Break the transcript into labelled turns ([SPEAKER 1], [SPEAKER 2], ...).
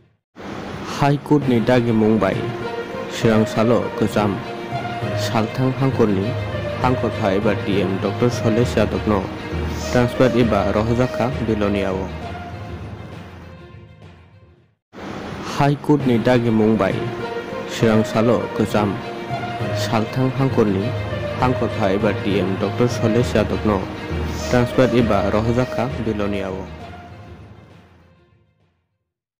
[SPEAKER 1] हाइकर्टनि दागि मुंबाय सोरांसाल' गोजाम सालथां हांखरनि हांखरफा एबा DM doctor Shailesh यादवनो transfer एबा रहजाखा बिल'नियाव 하이꽃니 다게 몽바이 시랑 살로 그잠 살탕 한콜니 한콜 파이바 DM ডক্টর সলেশ যাদব নো। ট্রান্সফার এবার রহজাকা বিলোনিয়াও